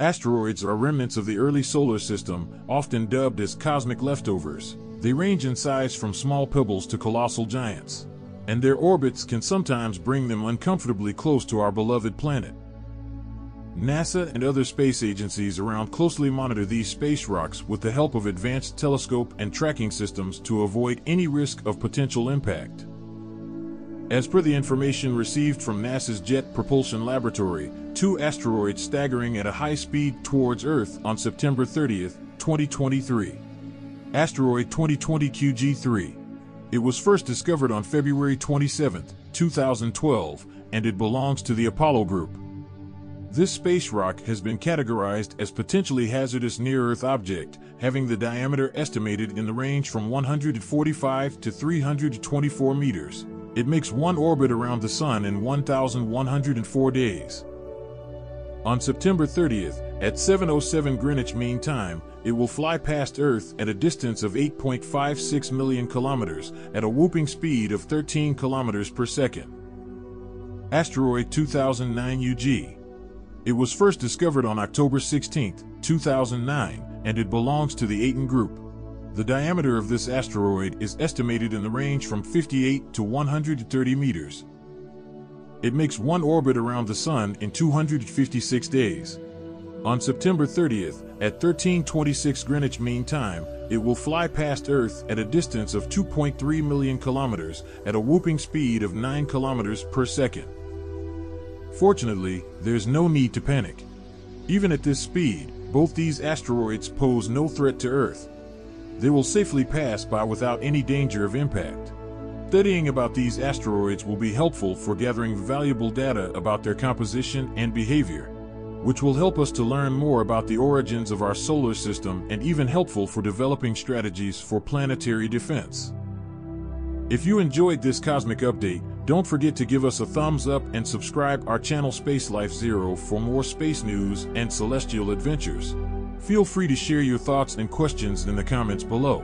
Asteroids are remnants of the early solar system, often dubbed as cosmic leftovers. They range in size from small pebbles to colossal giants, and their orbits can sometimes bring them uncomfortably close to our beloved planet. NASA and other space agencies around closely monitor these space rocks with the help of advanced telescope and tracking systems to avoid any risk of potential impact. As per the information received from NASA's Jet Propulsion Laboratory, two asteroids staggering at a high speed towards Earth on September 30, 2023. Asteroid 2020 QG3. It was first discovered on February 27, 2012, and it belongs to the Apollo group. This space rock has been categorized as potentially hazardous near-Earth object, having the diameter estimated in the range from 145 to 324 meters. It makes one orbit around the Sun in 1,104 days. On September 30th, at 7.07 Greenwich Mean Time, it will fly past Earth at a distance of 8.56 million kilometers at a whooping speed of 13 kilometers per second. Asteroid 2009 UG it was first discovered on October 16, 2009, and it belongs to the Aten group. The diameter of this asteroid is estimated in the range from 58 to 130 meters. It makes one orbit around the Sun in 256 days. On September 30th, at 1326 Greenwich Mean Time, it will fly past Earth at a distance of 2.3 million kilometers at a whooping speed of 9 kilometers per second. Fortunately, there's no need to panic. Even at this speed, both these asteroids pose no threat to Earth. They will safely pass by without any danger of impact. Studying about these asteroids will be helpful for gathering valuable data about their composition and behavior, which will help us to learn more about the origins of our solar system and even helpful for developing strategies for planetary defense. If you enjoyed this cosmic update, don't forget to give us a thumbs up and subscribe our channel Space Life Zero for more space news and celestial adventures. Feel free to share your thoughts and questions in the comments below.